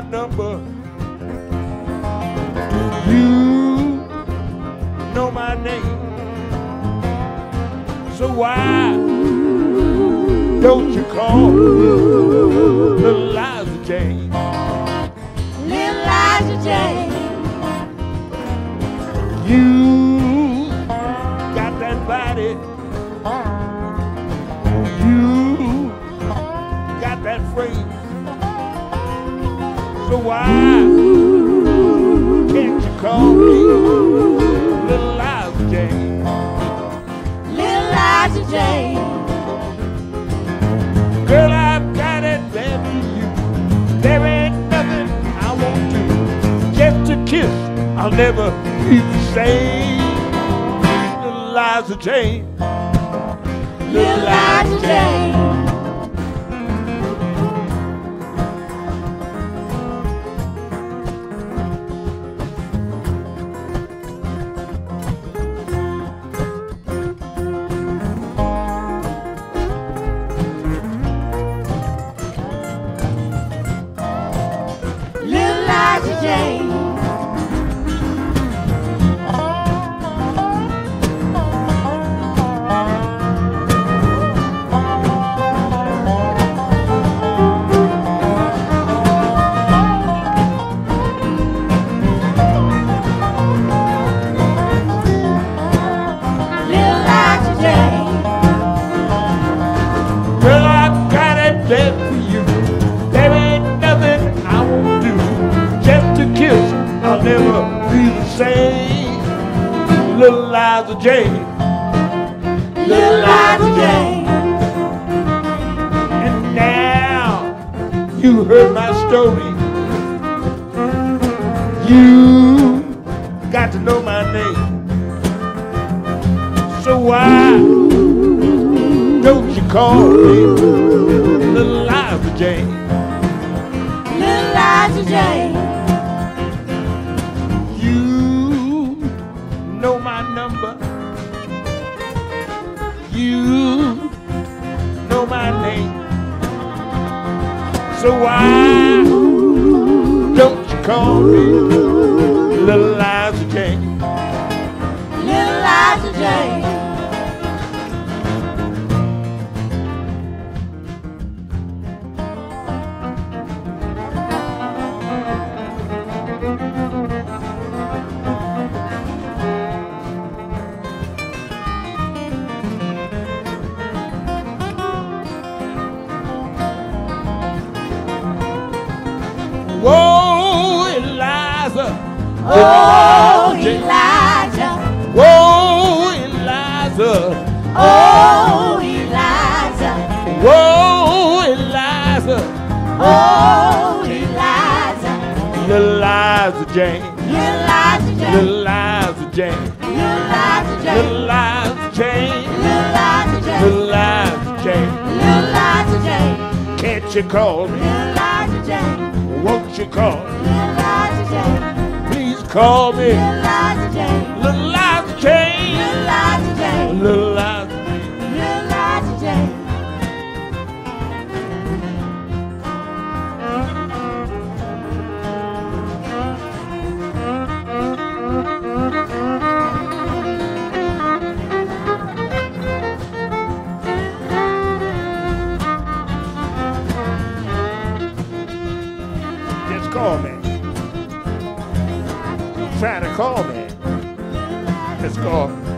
number. Do You know my name. So why don't you call little Liza Jane? Little Liza Jane. You got that body. So why can't you call me little Liza Jane? Little Liza Jane. Girl, I've got it there you. There ain't nothing I won't do. Just a kiss, I'll never be the same. Little Liza Jane. Little Liza Jane. day. I'll never be the same. Little Liza Jane. Little Liza Jane. And now you heard my story. You got to know my name. So why don't you call me Little Liza Jane? Little Liza Jane. My number. You know my name. So why don't you call me Little Liza Jane? Little Liza Jane. Oh, Eliza. Oh, Eliza. Oh, Eliza. Oh, Eliza. Oh, Eliza. Eliza Jane. Eliza Jane. Eliza Jane. Eliza Jane. Eliza Jane. Eliza Jane. Eliza Jane. Can't you call me? Eliza Jane. Won't you call me? Eliza Jane. Call me. Little Liza Jane. Little Liza Jane. Little Liza Jane. Little Liza. Little Liza Jane. Just call me trying to call me. It's called